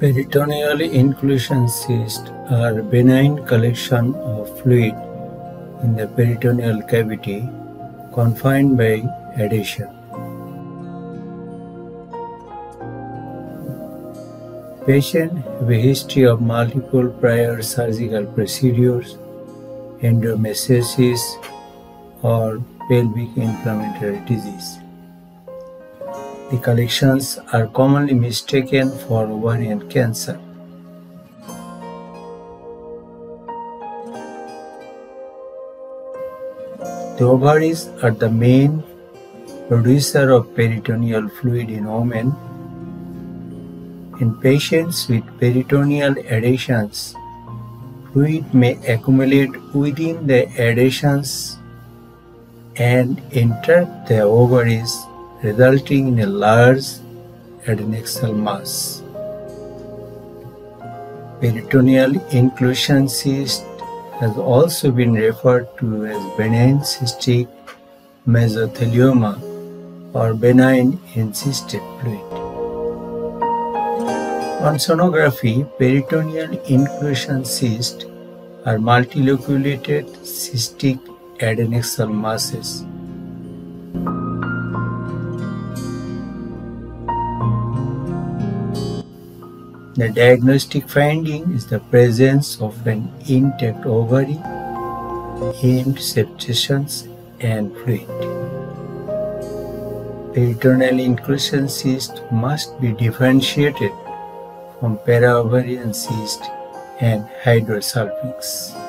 Peritoneal inclusion cysts are benign collection of fluid in the peritoneal cavity confined by adhesion. Patient have a history of multiple prior surgical procedures, endometriosis, or pelvic inflammatory disease. The collections are commonly mistaken for ovarian cancer. The ovaries are the main producer of peritoneal fluid in women. In patients with peritoneal adhesions, fluid may accumulate within the adhesions and enter the ovaries resulting in a large adnexal mass. Peritoneal inclusion cyst has also been referred to as benign cystic mesothelioma or benign encysted fluid. On sonography, peritoneal inclusion cysts are multiloculated cystic adnexal masses The diagnostic finding is the presence of an intact ovary, hemmed septations, and fluid. Peritoneal inclusion cyst must be differentiated from paraovarian cyst and hydrosalpinx.